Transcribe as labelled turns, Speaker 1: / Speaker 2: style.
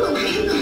Speaker 1: 我没有